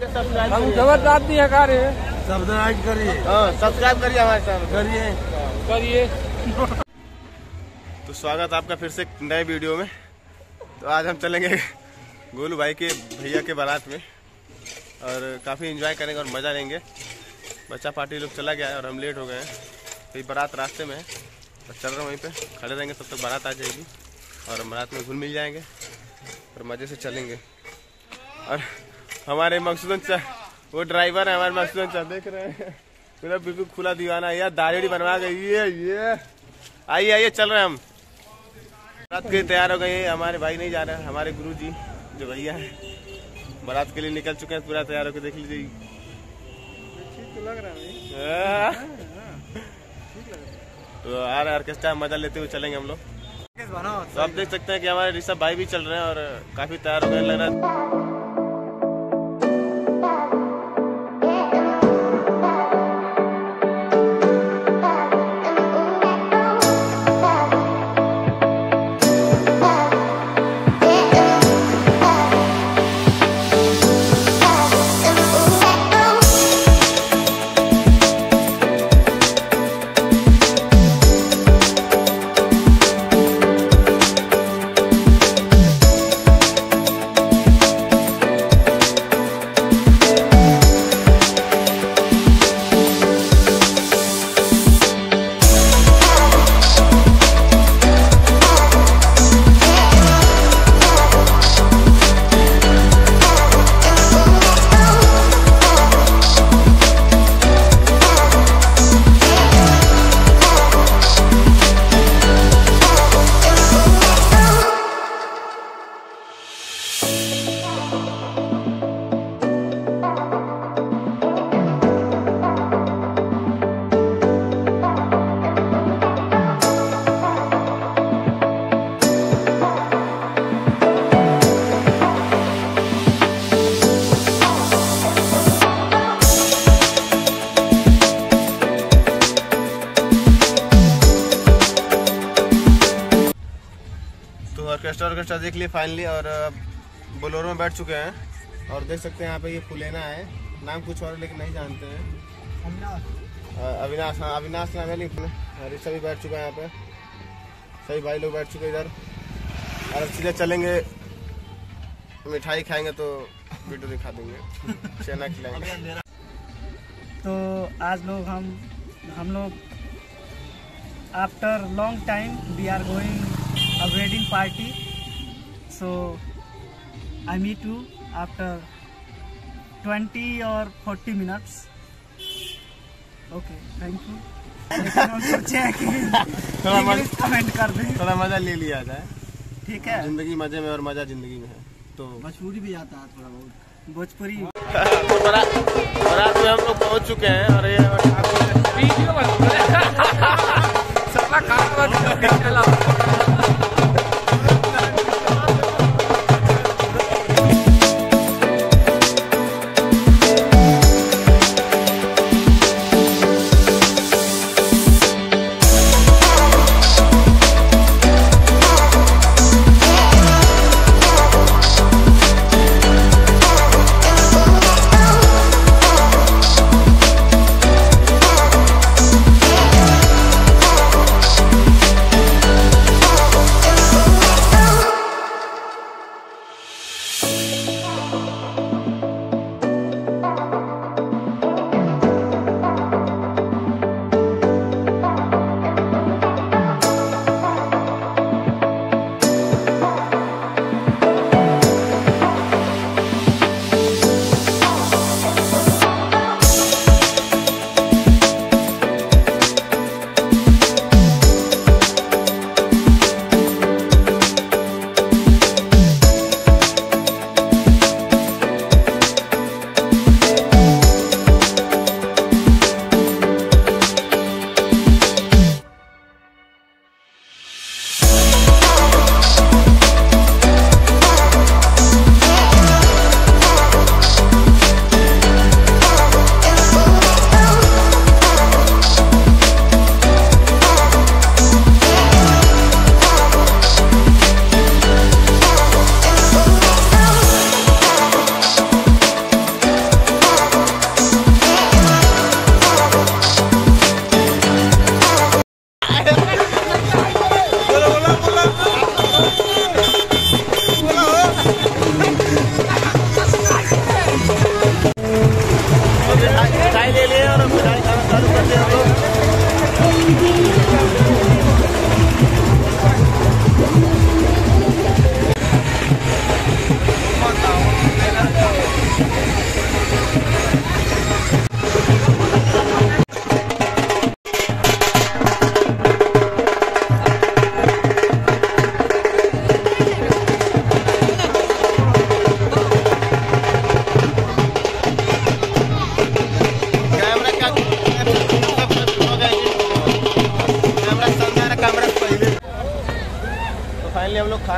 हम ज़बरदस्त दिया कार्य। सब्सक्राइब करिए। हाँ सब्सक्राइब करिए हमारे चैनल करिए। करिए। तो स्वागत आपका फिर से नए वीडियो में। तो आज हम चलेंगे गोलू भाई के भैया के बारात में। और काफ़ी एंजॉय करेंगे और मज़ा लेंगे। बच्चा पार्टी लोग चला गया है और हम लेट हो गए हैं। तो ये बारात रास्ते में है। तो चल रहे हैं वहीं पे। खड़े रहेंगे तब तक तो बारात आ जाएगी। और हम रात में घुल मिल जाएँगे। और मज़े से चलेंगे। और हमारे मकसूदन वो ड्राइवर है हमारे मकसूदन चा देख रहे हैं। पूरा बिल्कुल खुला दीवाना है यार दाढ़ी बनवा गई ये ये। आइए आइए चल रहे हैं हम। बारात के लिए तैयार हो गए हमारे भाई नहीं जा रहे हैं हमारे गुरु जी जो भैया है। बारात के लिए निकल चुके हैं पूरा तैयार होकर देख लीजिए। ठीक तो लग रहा है हाँ। तो आ रहा है। ऑर्केस्ट्रा मज़ा लेते हुए चलेंगे हम लोग। तो आप देख सकते हैं कि हमारे ऋषभ भाई भी चल रहे हैं और काफ़ी तैयार हो गए लग रहा है। ऑर्केस्ट्रा ऑर्केस्ट्रा देख लिए फाइनली और बोलोरो में बैठ चुके हैं। और देख सकते हैं यहाँ पे ये फुलेना है। नाम कुछ और लेकिन नहीं जानते हैं। अविनाश। हाँ अविनाश नाम है लेकिन ऋषभ भी बैठ चुका है यहाँ पे। सभी भाई लोग बैठ चुके हैं इधर। और सीधे चलेंगे मिठाई खाएँगे तो वीडियो दिखा देंगे। चना खिलाएँगे। तो आज लोग हम हम लोग after long time we are going a wedding party so I meet you after 20 और 40 मिनट्स ओके थैंक यू लेकिन हम सोचे कि थोड़ा मजा- कमेंट कर दें। थोड़ा मज़ा ले लिया जाए। ठीक है। ज़िंदगी मज़े में और मज़ा ज़िंदगी में है तो भोजपुरी भी आता है थोड़ा बहुत। भोजपुरी। बारात बारात में हम लोग पहुँच चुके हैं और ये वीडियो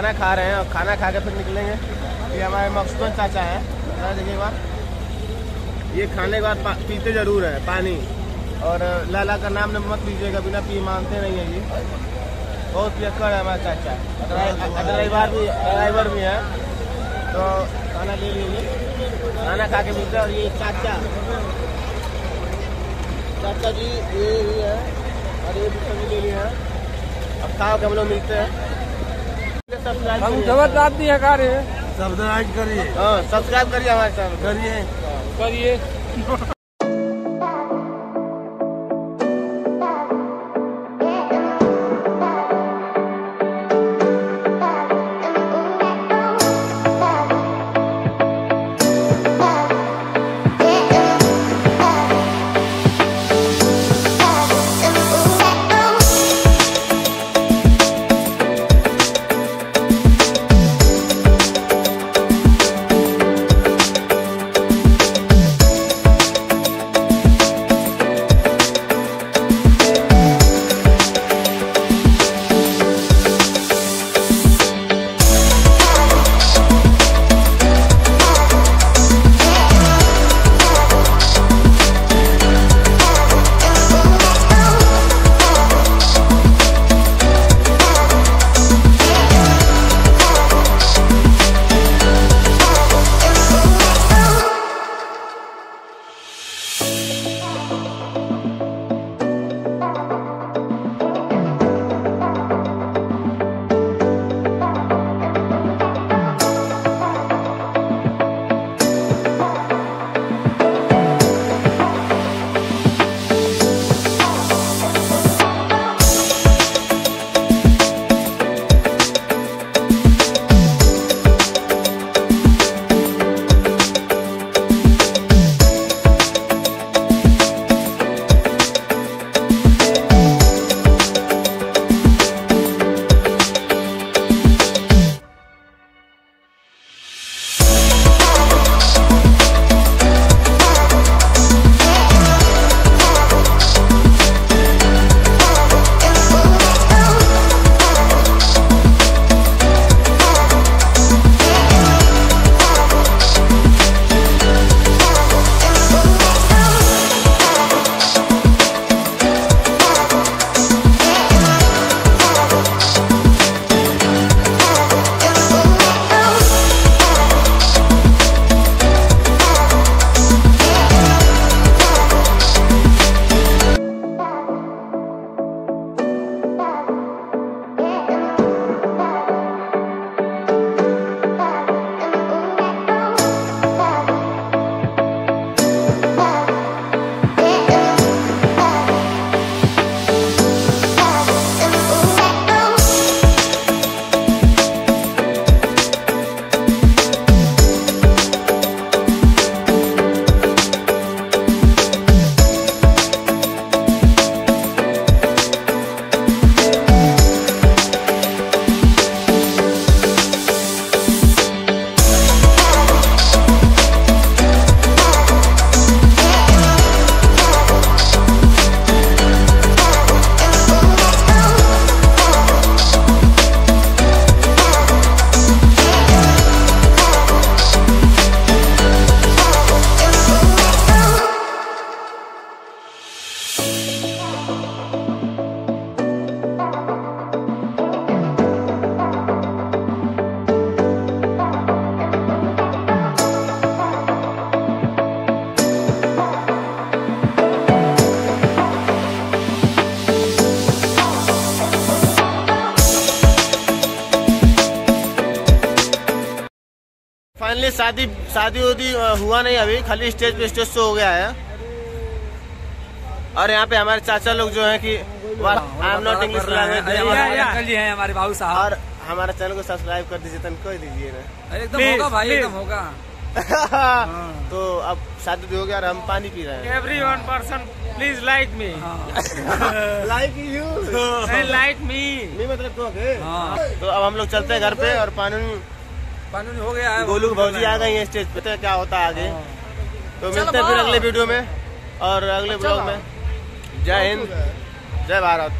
खाना खा रहे हैं और खाना खा के फिर निकलेंगे। ये हमारे मकसूदन चाचा हैं। जरा देखिए बार ये खाने के बाद पीते ज़रूर है, पानी। और लाला का नाम मत लीजिएगा, बिना पी मानते नहीं है ये। बहुत पियक्कड़ है हमारा चाचा। ड्राइ- ड्राइवर भी ड्राइवर भी है। तो खाना ले लीजिए। खाना खा के मिलते और ये चाचा। चाचा जी, ये ही है। और ये भी ले लिए हैं। अब खाओ के हम लोग मिलते हैं? हम। ज़बरदस्त नहीं है कार्य सब्सक्राइब करिए। हाँ सब्सक्राइब करिए हमारे चैनल करिए। करिए। फाइनली शादी शादी उदी हुआ नहीं अभी खाली स्टेज पे स्टेज शो हो गया है। और यहाँ पे हमारे चाचा लोग जो है कि I am not English language हमारे अंकल हमारे बाबू साहब। और हमारा चैनल को सब्सक्राइब कर दीजिए तन कोई दीजिए ना। एकदम होगा भाई एकदम होगा। तो अब शादी हो गया और हम पानी पी रहे हैं। Every one person please like me like you like me मतलब तो हाँ। तो अब हम लोग चलते हैं घर पे और पानी कानूनी हो गया है गोलू भौजी आ गई हैं। स्टेज पे तो क्या होता है आगे? तो मिलते हैं फिर अगले वीडियो में और अगले ब्लॉग में। जय हिंद जय भारत।